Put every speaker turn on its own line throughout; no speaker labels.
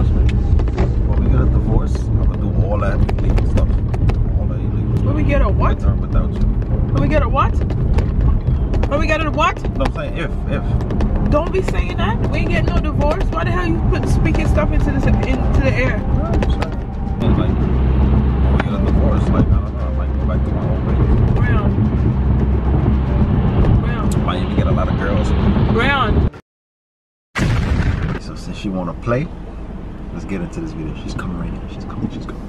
Trust me. When we get a divorce, I'm gonna do all that illegal stuff. All that illegal stuff.
When we get a what?
With or without you.
When we get a what? When we get a what?
No, I'm saying if, if.
Don't be saying that. We ain't getting no divorce. Why the hell you put speaking stuff into the into the air?
And like, when we get a divorce, like, I don't know, I might go back to my old ways.
Brown. Brown.
Might even get a lot of girls.
Brown.
So since she wanna play, let's get into this video. She's coming right now. She's coming, she's coming.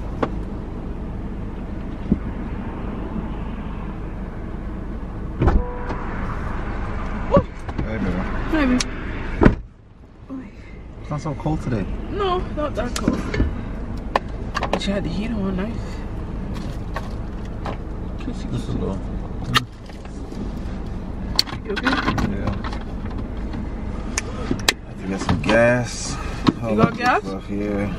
Hey, baby.
Baby.
It's not so cold today.
No, not that cold. But you had the heat on nice.
A
kissy.
little.
You okay?
Yeah. Have to get some gas. All
got gas?
Stuff, yeah.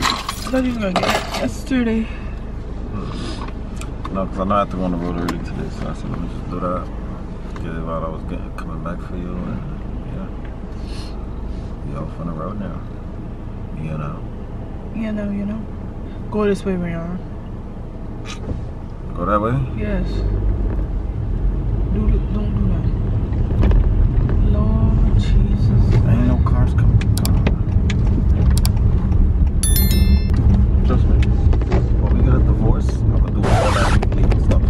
I thought you was gonna get it yesterday.
No, because I know I have to go on the road early today, so I said let me just do that. Get it while I was getting coming back for you, and yeah, be off on the road now. You know,
You know, you know. Go this way, Rihanna.
go that way.
Yes. Do the, don't do that. Lord Jesus.
Ain't no cars coming. Trust me. When we get a divorce, I'm gonna do all that illegal stuff.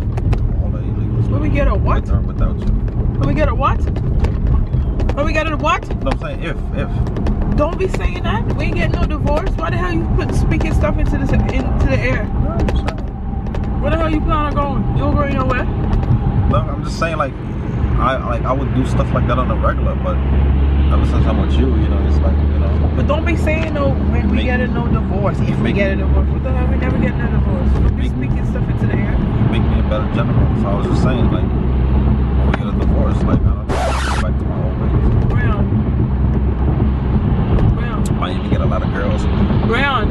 All that illegal stuff.
When we get a what?
With without you.
When we get a what? When we get a what?
No, I'm saying if, if.
Don't be saying that. We ain't getting no divorce. Why the hell you put speaking stuff into the into the air? Where the hell you plan on going? You going nowhere?
No, I'm just saying like I like I would do stuff like that on a regular, but ever since I'm with you, you know, it's like you know.
But don't be saying no when we
Make-
get a no divorce. If we get a divorce, the hell? We never getting a divorce. Don't be speaking stuff into the air.
you make me a better gentleman. So I was just saying, like, when we get a divorce, like, I don't know, go back to my old ways.
Brown. Brown.
Might even get a lot of girls.
Brown.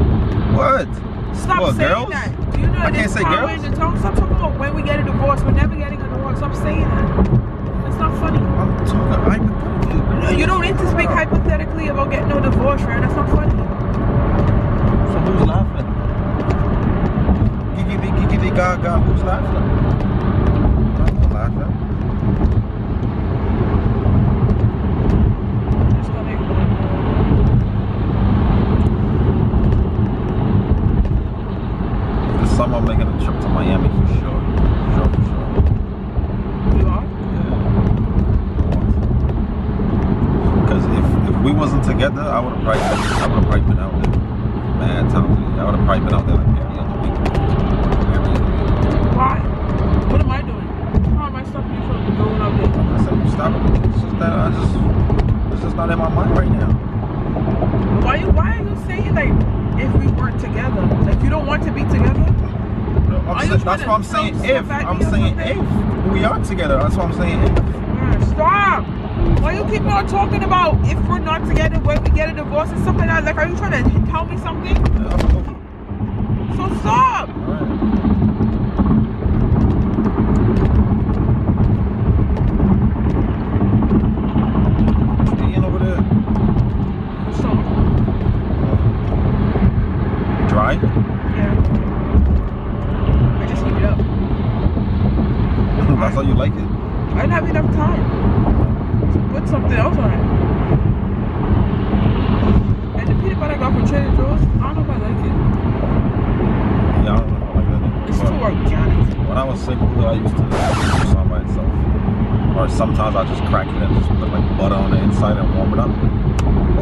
What?
Stop
What,
saying
girls?
that. Do you know
I can't say girls.
in the tongue? Stop talking about when we get a divorce. We're never getting a divorce. Stop saying that. It's not funny.
I'm talking hypothetically.
You don't need to speak hypothetically about getting no divorce, right? That's not funny.
So who's laughing? Gigi, gigi, gigi, gaga. Who's laughing? I'm not laughing.
Just gonna ignore it.
This summer I'm making a trip to Miami for sure. Sure, for sure.
You are?
Because if, if we wasn't together, I would have probably I would have probably been out there. Mad times. I would have probably been out there like every other week. Every other week.
Why? What am I doing? How am I stopping you from going out there?
I said, stop it. It's just that I just, it's just not in my mind right now.
Why you why are you saying like if we weren't together? Like you don't want to be together?
Saying- that's what I'm saying. If I'm saying if we are together, that's what I'm saying. If.
Stop! Why you keep on talking about if we're not together when we get a divorce and something like that? Like are you trying to tell me something? So stop!
all right. What you eating over there?
So
Dry?
yeah. I just heat it up.
That's how you like it.
I didn't have enough time to put something else on it. And the peanut butter I got from Trader Joe's, I don't know if I like it.
Yeah, I don't know if I like that. either.
It's
But-
too organic.
When I was single, I used to some by itself. Or sometimes I just crack it and just put like butter on the inside and warm it up.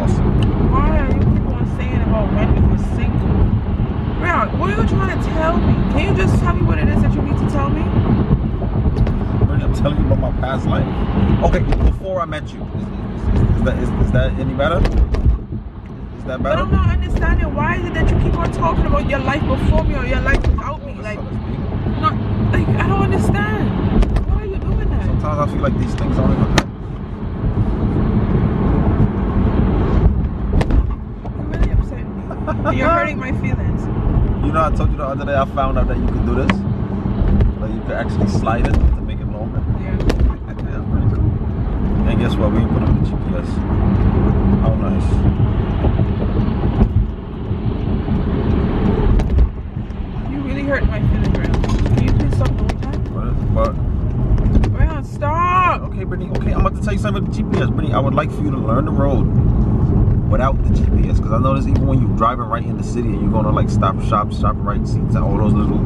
Awesome.
Why are you keep on saying about when we were single? Brown, what are you trying to tell me? Can you just tell me what it is that you need to tell me?
I'm telling you about my past life. Okay, before I met you, is, is, is, is that, is, is that any better? That
But? I'm not understanding why is it that you keep on talking about your life before me or your life without me? Like, not, like I don't understand. Why are you doing that?
Sometimes I feel like these things aren't even.
You're really upsetting. You're hurting my feelings.
You know, I told you the other day I found out that you could do this. Like you could actually slide it to make it longer.
Yeah.
That's pretty cool. And guess what? We put on the GPS. How nice. I would like for you to learn the road without the GPS, because I notice even when you're driving right in the city and you're going to like stop shops, shop right seats, and all those little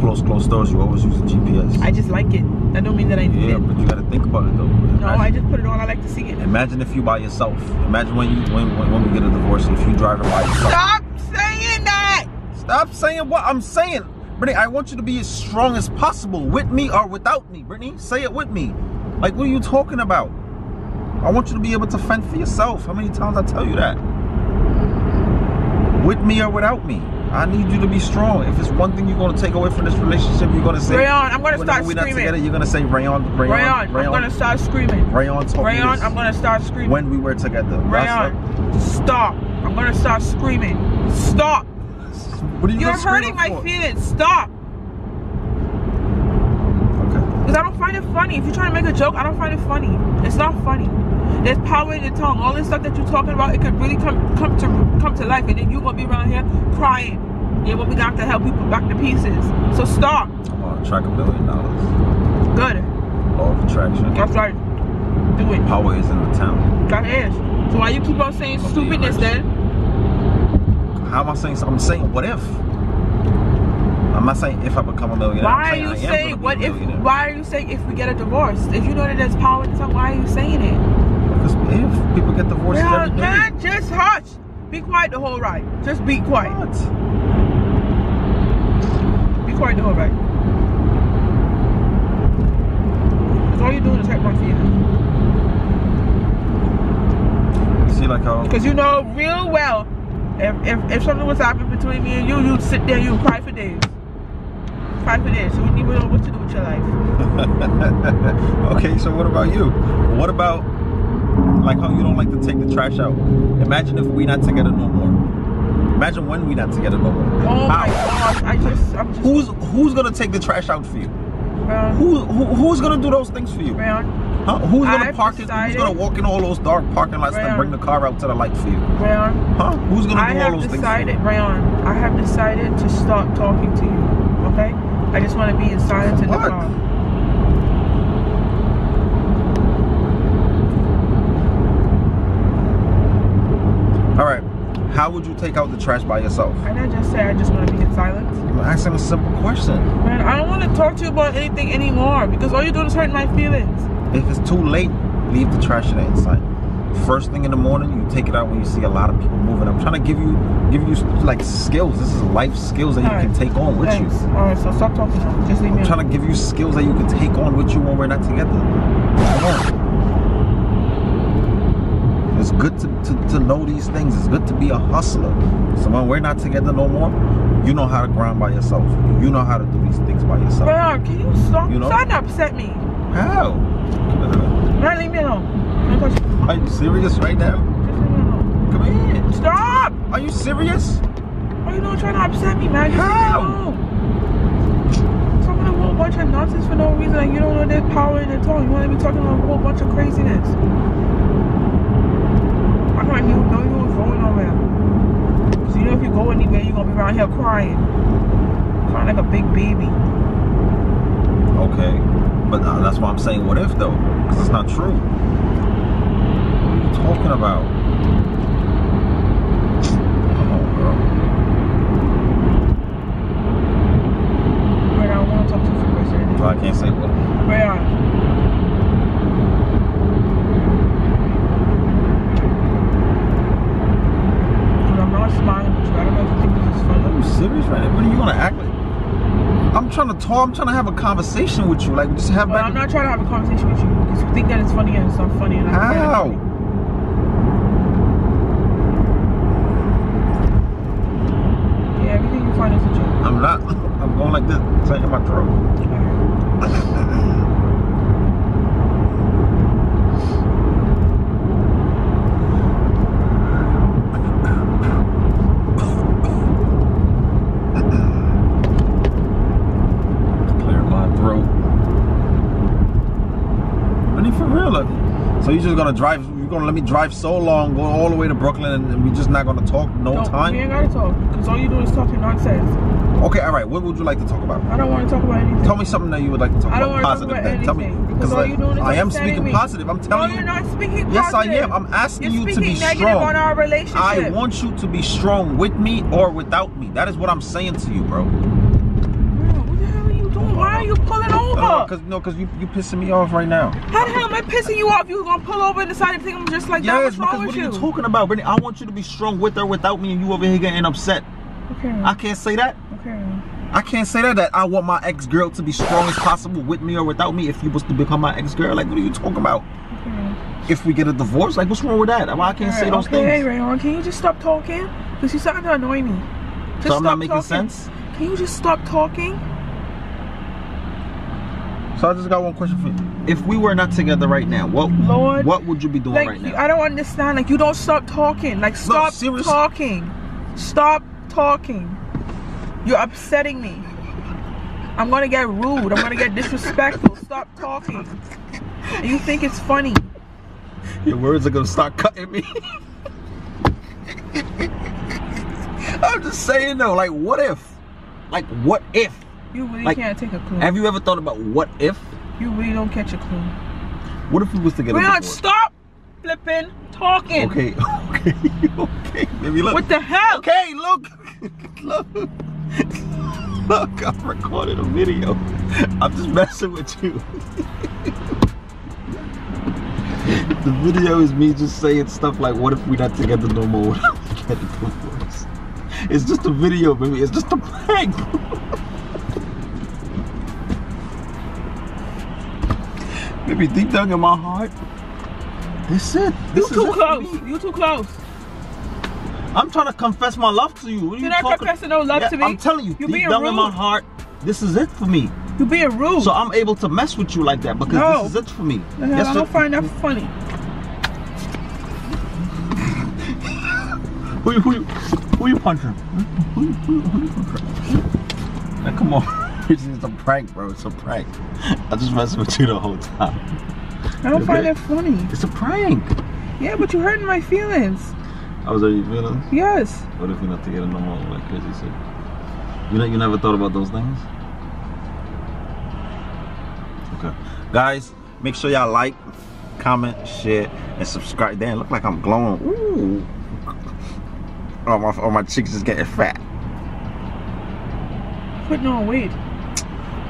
close, close stores, you always use the GPS.
I just like it. That don't mean that I need
yeah,
it.
but you got to think about it though.
No, I just put it on. I like to see it.
Imagine if you by yourself. Imagine when you when when, when we get a divorce, if you driving by yourself.
Stop saying that!
Stop saying what I'm saying. Britney, I want you to be as strong as possible, with me or without me. Britney, say it with me. Like, what are you talking about? I want you to be able to fend for yourself. How many times I tell you that? With me or without me. I need you to be strong. If it's one thing you're going to take away from this relationship, you're going to say.
Rayon, I'm gonna start
we're not
screaming.
together, you're going to say Rayon, Rayon,
Rayon, I'm gonna start screaming.
Rayon told me
Rayon,
this
I'm gonna start screaming.
when we were together.
Rayon, stop. I'm gonna start screaming. Stop.
What are you
You're hurting my
for?
feelings. Stop.
Okay.
Because I don't find it funny. If you're trying to make a joke, I don't find it funny. It's not funny. There's power in your tongue. All this stuff that you're talking about, it could really come come to come to life. And then you're gonna be around here crying. Yeah, but we got to help people back to pieces. So stop.
I'm gonna track a million dollars.
Good.
Law of attraction.
That's right. Do it.
Power is in the town.
That is. So why you keep on saying stupidness then?
How am I saying? I'm saying what if? I'm not saying if I become a millionaire.
Why are you
saying
saying what if? Why are you saying if we get a divorce? If you know that there's power in the tongue, why are you saying it?
Because if people get divorces
Man,
every day.
man, just hush. Be quiet the whole ride. Just be quiet.
What?
Be quiet the whole ride. Cause all you're doing is hurt my feelings.
See, like how
Cause you know real well, if, if if something was happening between me and you, you'd sit there, you'd cry for days. Cry for days. You wouldn't even know what to do with your life.
okay, so what about you? What about like how you don't like to take the trash out? Imagine if we not together no more. Imagine when we not together no more.
Oh my
How?
gosh, I just, I'm just.
Who's who's gonna take the trash out for you?
Brown,
Who, who who's gonna do those things for you?
Brown,
Huh? Who's gonna
I've
park it? Who's gonna walk in all those dark parking lots and bring the car out to the light for you?
Brown.
Huh? Who's gonna
I
do all
have
those
decided,
things
Rayon, I have decided to stop talking to you. Okay? I just want to be in silence in the car.
for you? All right. How would you take out the trash by yourself?
I didn't just say I just want to be in silence.
I'm asking a simple question.
Man, I don't want to talk to you about anything anymore because all you're doing is hurting my feelings.
If it's too late, leave the trash in the inside. First thing in the morning, you take it out when you see a lot of people moving. I'm trying to give you give you like skills. This is life skills that you
All
can take on with
Thanks.
you.
All right, so stop talking. Just leave me
I'm trying to give you skills that you can take on with you when we're not together. Come on. It's good to, to, to know these things. It's good to be a hustler. So when we're not together no more, you know how to grind by yourself. You know how to do these things by yourself.
Rayon, can you stop?
You know?
Trying to upset me.
How?
Man, leave me alone. Don't touch me.
Are you serious right now?
Just leave me alone.
Come in.
Stop!
Are you serious?
Why you not trying to upset me, man? Just
How?
leave me alone. Talking a whole bunch of nonsense for no reason. Like you don't know there's power in the tongue. You want to be talking a whole bunch of craziness. I can't know you was going nowhere. Cause you know if you go anywhere, you're gonna be around here crying, crying like a big baby.
Okay. But uh, that's why I'm saying what if though? Because it's not true. What are you talking about? Come on, girl.
But I don't want to talk to you for the rest of the day.
So I can't say what.
Rayon. Cause I'm not smiling with you. I don't know if you think this is
Are
funny.
you serious right now? What are you gonna act like? I'm trying to. I'm trying to have a conversation with you. Like just have
But. I'm not trying to have a conversation with you because you think that it's funny and it's not funny. And I find it
How?
funny. Yeah, everything you find is a joke.
I'm not. I'm going like this. It's like in my throat. Clear my throat. I mean, for real. So you're just gonna drive? You're gonna let me drive so long, go all the way to Brooklyn, and, we're just not gonna talk no
No,
time?
We ain't gotta talk. Because all you do is talking nonsense.
Okay, all right. What would you like to talk about?
I don't want to talk about anything.
Tell me something that you would like to talk
I don't
about.
wanna talk
Positive.
about
then. Tell me.
because all
I,
you're doing is
I am speaking
me.
positive. I'm telling
no,
you.
you're not speaking
Yes, I
positive.
am. I'm asking
You're
you to be
speaking negative
strong.
on our relationship.
I want you to be strong with me or without me. That is what I'm saying to you, bro.
Bro, what the hell are you doing? Why are you pulling over?
Uh, because no, because you you pissing me off right now.
How the hell am I pissing you off? You gonna pull over and decide to think I'm just like that?
Yes,
What's wrong
because what are
you?
you talking about, Britney? I want you to be strong with or without me, and you over here getting upset.
Okay.
I can't say that.
okay.
I can't say that. That I want my ex girl to be strong as possible with me or without me. If you was to become my ex girl, like what are you talking about?
Okay.
If we get a divorce, like what's wrong with that? Why I can't say those
okay, Hey,
things?
Rayon, can you just stop talking? Because you're starting to annoy me. Just
So I'm not
stop
making
talking.
sense.
Can you just stop talking?
So I just got one question for you. If we were not together right now, what
Lord.
what would you be doing
Like,
right now?
I don't understand. Like, you don't stop talking. Like, stop
serious-
talking. Stop talking. You're upsetting me. I'm gonna get rude. I'm gonna get disrespectful. Stop talking. And you think it's funny.
Your words are gonna start cutting me. I'm just saying though, like what if? Like what if?
You really
Like,
can't take a clue.
Have you ever thought about what if?
you really don't catch a clue.
What if we was to get a
Rayon, stop flipping talking.
Okay, okay, okay. Baby, look.
What the hell?
Okay, look, look, look. I'm recording a video. I'm just messing with you. the video is me just saying stuff like, "What if we not together no more? What if we get a divorce?" It's just a video, baby. It's just a prank. Maybe deep down in my heart, this is it.
You
This is
too close. You too close.
I'm trying to confess my love to you. What are
You're
you
not
talking?
confessing no love
Yeah,
to me.
I'm telling you,
You're
deep down in my heart, this is it for me.
You're being rude.
So I'm able to mess with you like that because
No.
this is it for me.
Hell,
Yes,
I don't find that funny.
Who you, who you, who you punching? Who, you- who, who you punching? Now, come on. It's just a prank, bro. It's a prank. I'm just messing with you the whole time.
I don't find that funny.
It's a prank.
Yeah, but you're hurting my feelings.
I was already feeling.
Yes.
What if we're not together no more? Like crazy said. You know, you never thought about those things. Okay, guys, make sure y'all like, comment, share, and subscribe. Damn, look like I'm glowing. Ooh. Oh my, oh my cheeks is getting fat.
Putting on weight.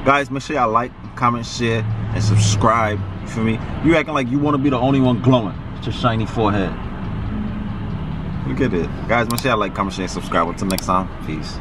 Guys, make sure y'all like, comment, share, and subscribe. for me? You acting like you want to be the only one glowing. It's your shiny forehead. Look at it. Guys, make sure y'all like, comment, share, and subscribe. Until next time, peace.